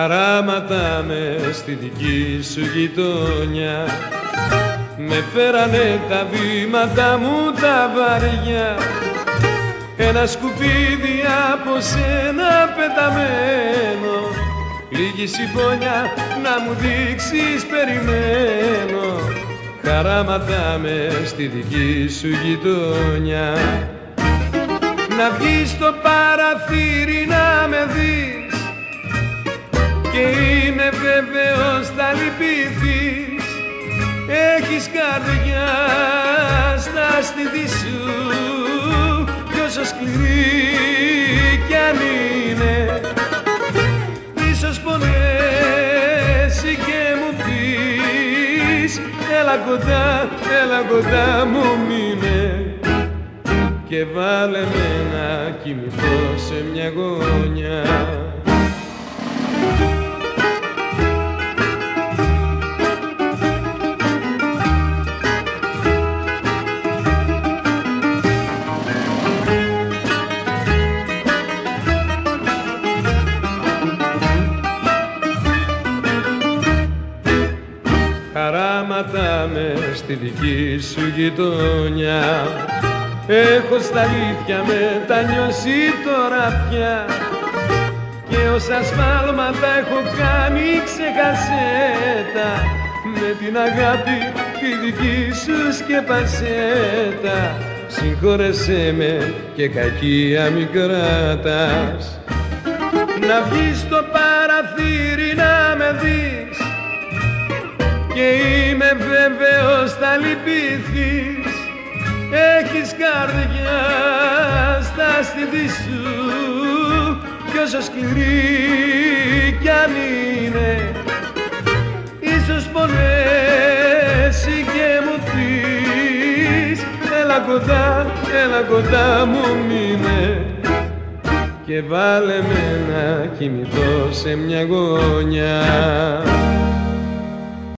Χαράματα με στη δική σου γειτονιά Με φέρανε τα βήματα μου τα βαριά. Ένα σκουπίδι από σένα πεταμένο. Λίγη συμπόνια να μου δείξεις περιμένω. Χαράματα με στη δική σου γειτονιά Να βγεις στο παραθύρι να με δεις. Και είμαι βέβαιος θα λυπηθείς. Έχεις καρδιά στα στήθη σου. Κι όσο σκληρή κι αν είναι. Ίσως πονέσει και μου πεις Έλα κοντά, έλα κοντά μου μείνε Και βάλε με να κοιμηθώ σε μια γωνιά χαράματα με στη δική σου γειτονιά. Έχω στα αλήθεια με τα νιώσει τώρα πια. Και όσα σφάλματα έχω κάνει ξεχασέτα Με την αγάπη τη δική σου σκεπασέτα Συγχώρεσέ με και κακία μη κράτας Να βγεις στο παραθύρι να με δεις και είμαι βέβαιος θα λυπηθείς. Έχεις καρδιά στα στήθη σου. Κι όσο σκληρή κι αν είναι ίσως πονέσει και μου πεις. Έλα κοντά, έλα κοντά μου μείνε. Και βάλε με να κοιμηθώ σε μια γωνιά